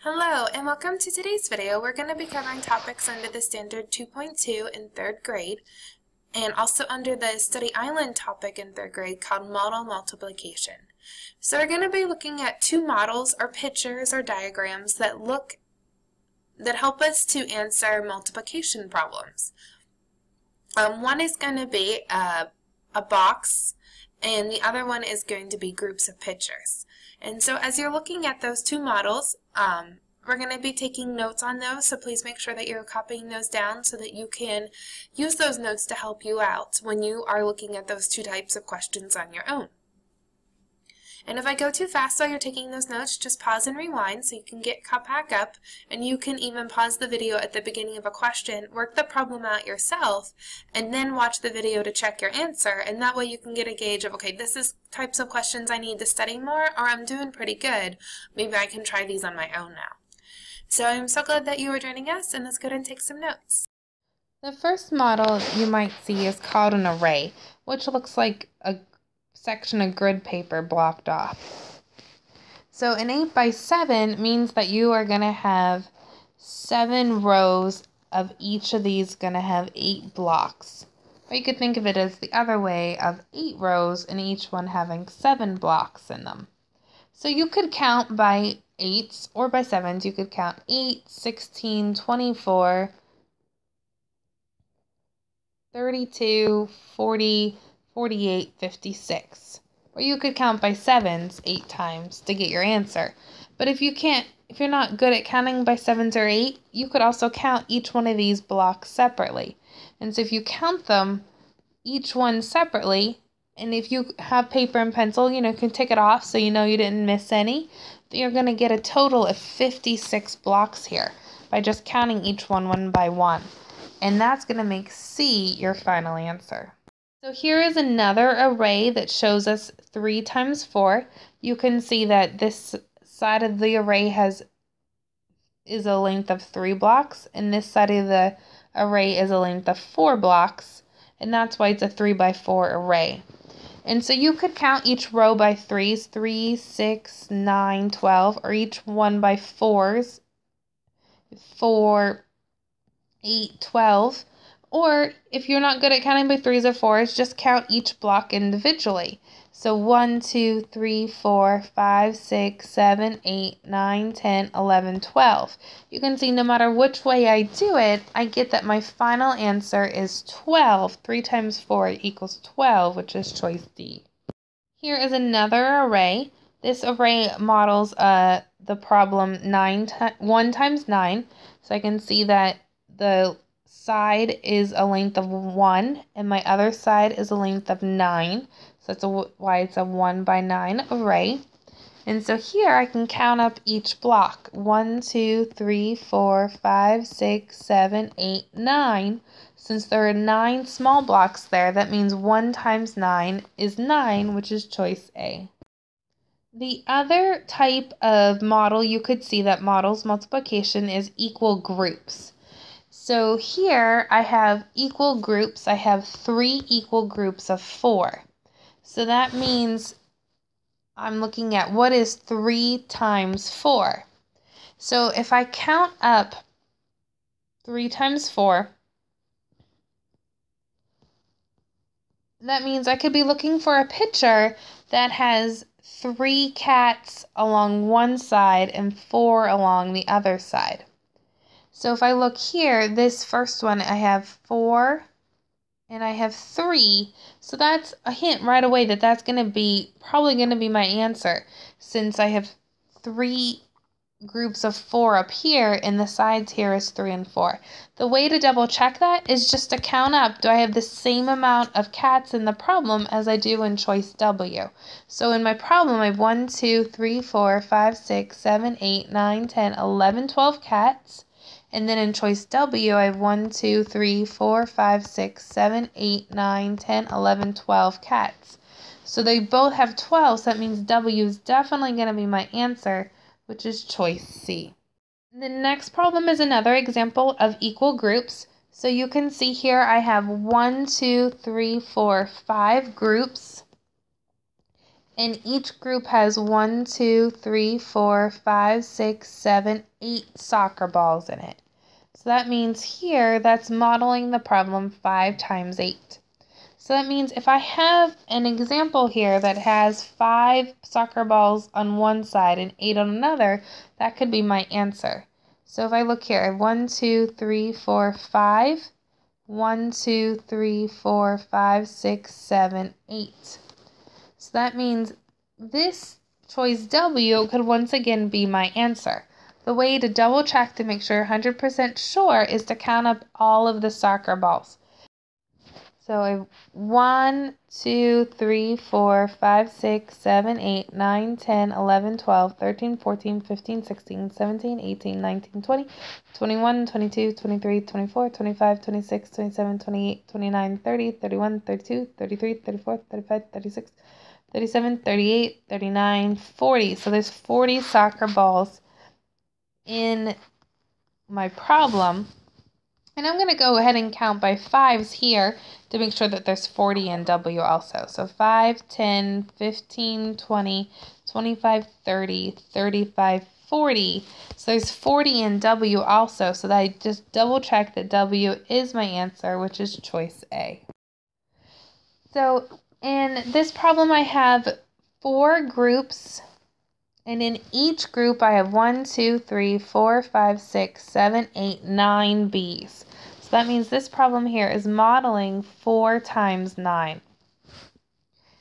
Hello and welcome to today's video. We're going to be covering topics under the Standard 2.2 in third grade and also under the Study Island topic in third grade called Model Multiplication. So we're going to be looking at two models or pictures or diagrams that look that help us to answer multiplication problems. Um, one is going to be a, a box and the other one is going to be groups of pictures. And so as you're looking at those two models, um, we're going to be taking notes on those, so please make sure that you're copying those down so that you can use those notes to help you out when you are looking at those two types of questions on your own. And if I go too fast while you're taking those notes, just pause and rewind so you can get caught back up. And you can even pause the video at the beginning of a question, work the problem out yourself, and then watch the video to check your answer. And that way you can get a gauge of, okay, this is types of questions I need to study more, or I'm doing pretty good. Maybe I can try these on my own now. So I'm so glad that you are joining us, and let's go ahead and take some notes. The first model you might see is called an array, which looks like a section of grid paper blocked off. So an 8 by 7 means that you are going to have 7 rows of each of these going to have 8 blocks. Or you could think of it as the other way of 8 rows and each one having 7 blocks in them. So you could count by 8s or by 7s. You could count 8, 16, 24, 32, 40, 48, 56. Or you could count by sevens eight times to get your answer. But if you can't, if you're not good at counting by sevens or eight, you could also count each one of these blocks separately. And so if you count them each one separately, and if you have paper and pencil, you know, you can tick it off so you know you didn't miss any, you're going to get a total of 56 blocks here by just counting each one one by one. And that's going to make C your final answer. So here is another array that shows us 3 times 4. You can see that this side of the array has is a length of 3 blocks and this side of the array is a length of 4 blocks and that's why it's a 3 by 4 array. And so you could count each row by 3s, 3, 6, 9, 12, or each one by 4s, 4, 8, 12. Or if you're not good at counting by threes or fours, just count each block individually. So 1, 2, 3, 4, 5, 6, 7, 8, 9, 10, 11, 12. You can see no matter which way I do it, I get that my final answer is 12. 3 times 4 equals 12, which is choice D. Here is another array. This array models uh, the problem 9 1 times 9. So I can see that the side is a length of 1 and my other side is a length of 9. So that's a, why it's a 1 by 9 array. And so here I can count up each block. 1, 2, 3, 4, 5, 6, 7, 8, 9. Since there are 9 small blocks there, that means 1 times 9 is 9, which is choice A. The other type of model you could see that models multiplication is equal groups. So here I have equal groups. I have three equal groups of four. So that means I'm looking at what is 3 times 4. So if I count up 3 times 4, that means I could be looking for a picture that has three cats along one side and four along the other side. So if I look here, this first one, I have four and I have three. So that's a hint right away that that's going to be probably going to be my answer since I have three groups of four up here and the sides here is three and four. The way to double check that is just to count up. Do I have the same amount of cats in the problem as I do in choice W? So in my problem, I have 1, 2, 3, 4, 5, 6, 7, 8, 9, 10, 11, 12 cats. And then in choice W, I have 1, 2, 3, 4, 5, 6, 7, 8, 9, 10, 11, 12 cats. So they both have 12, so that means W is definitely going to be my answer, which is choice C. The next problem is another example of equal groups. So you can see here I have 1, 2, 3, 4, 5 groups. And each group has one, two, three, four, five, six, seven, eight soccer balls in it. So that means here that's modeling the problem 5 times 8. So that means if I have an example here that has 5 soccer balls on one side and 8 on another, that could be my answer. So if I look here, I have 1, 2, 3, 4, 5. 1, 2, 3, 4, 5, 6, 7, 8. So that means this choice W could once again be my answer. The way to double check to make sure 100% sure is to count up all of the soccer balls. So have 1, 2, 3, 4, 5, 6, 7, 8, 9, 10, 11, 12, 13, 14, 15, 16, 17, 18, 19, 20, 21, 22, 23, 24, 25, 26, 27, 28, 29, 30, 31, 32, 33, 34, 35, 36, 37, 38, 39, 40. So there's 40 soccer balls in my problem. And I'm going to go ahead and count by fives here to make sure that there's 40 in W also. So 5, 10, 15, 20, 25, 30, 35, 40. So there's 40 in W also. So that I just double check that W is my answer, which is choice A. So in this problem, I have four groups and in each group, I have one, two, three, four, five, six, seven, eight, nine bees. So that means this problem here is modeling 4 times 9.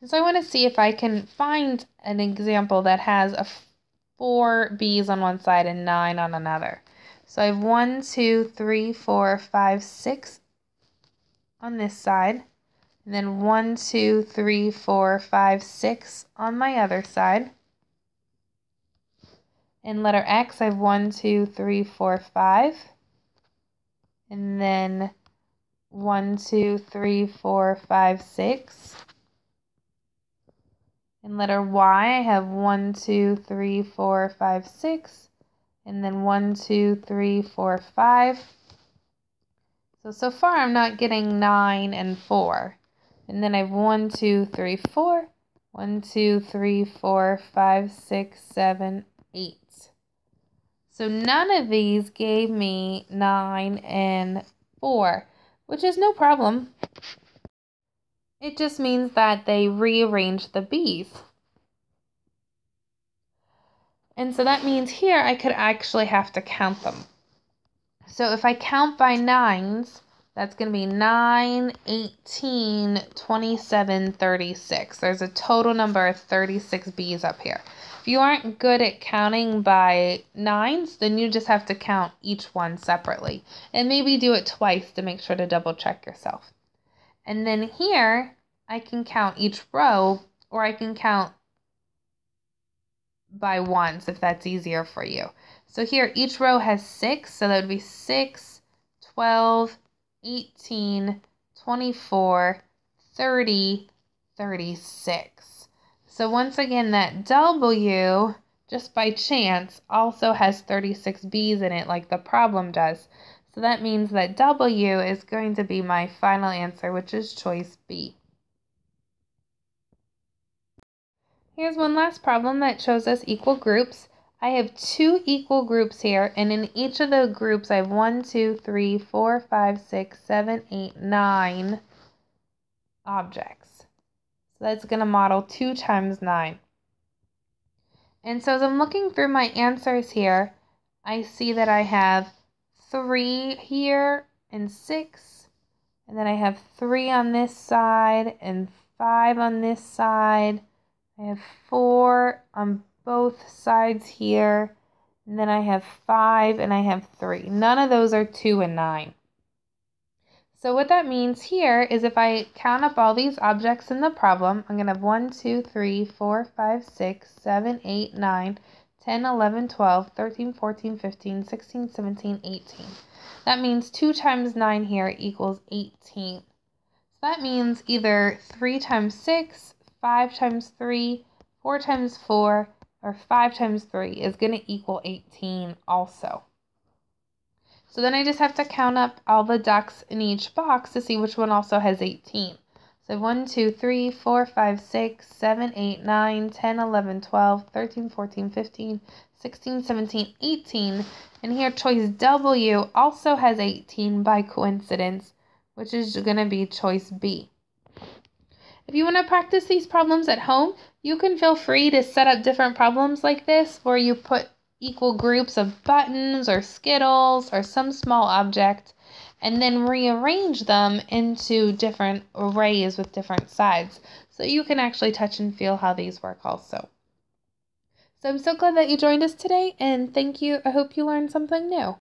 And so I want to see if I can find an example that has a 4 bees on one side and 9 on another. So I have 1, 2, 3, 4, 5, 6 on this side. And then 1, 2, 3, 4, 5, 6 on my other side. In letter X, I have 1, 2, 3, 4, 5. And then 1, 2, 3, 4, 5, 6. In letter Y, I have 1, 2, 3, 4, 5, 6. And then 1, 2, 3, 4, 5. So, so far I'm not getting 9 and 4. And then I have 1, 2, 3, 4. 1, 2, 3, 4, 5, 6, 7, 8. So none of these gave me 9 and 4, which is no problem. It just means that they rearranged the bees. And so that means here I could actually have to count them. So if I count by nines, that's going to be 9, 18, 27, 36. There's a total number of 36 bees up here. If you aren't good at counting by nines, then you just have to count each one separately. And maybe do it twice to make sure to double check yourself. And then here, I can count each row, or I can count by ones if that's easier for you. So here, each row has six, so that would be 6, 12, 18, 24, 30, 36. So once again, that W, just by chance, also has 36 bees in it like the problem does. So that means that W is going to be my final answer, which is choice B. Here's one last problem that shows us equal groups. I have two equal groups here, and in each of the groups, I have one, two, three, four, five, six, seven, eight, nine objects. So that's going to model 2 times 9. And so as I'm looking through my answers here, I see that I have 3 here and 6. And then I have 3 on this side and 5 on this side. I have 4 on both sides here. And then I have 5 and I have 3. None of those are 2 and 9. So what that means here is if I count up all these objects in the problem, I'm going to have 1, 2, 3, 4, 5, 6, 7, 8, 9, 10, 11, 12, 13, 14, 15, 16, 17, 18. That means 2 times 9 here equals 18. So that means either 3 times 6, 5 times 3, 4 times 4, or 5 times 3 is going to equal 18 also. So then I just have to count up all the ducks in each box to see which one also has 18. So 1, 2, 3, 4, 5, 6, 7, 8, 9, 10, 11, 12, 13, 14, 15, 16, 17, 18. And here choice W also has 18 by coincidence, which is going to be choice B. If you want to practice these problems at home, you can feel free to set up different problems like this where you put equal groups of buttons or skittles or some small object and then rearrange them into different arrays with different sides so you can actually touch and feel how these work also. So I'm so glad that you joined us today and thank you. I hope you learned something new.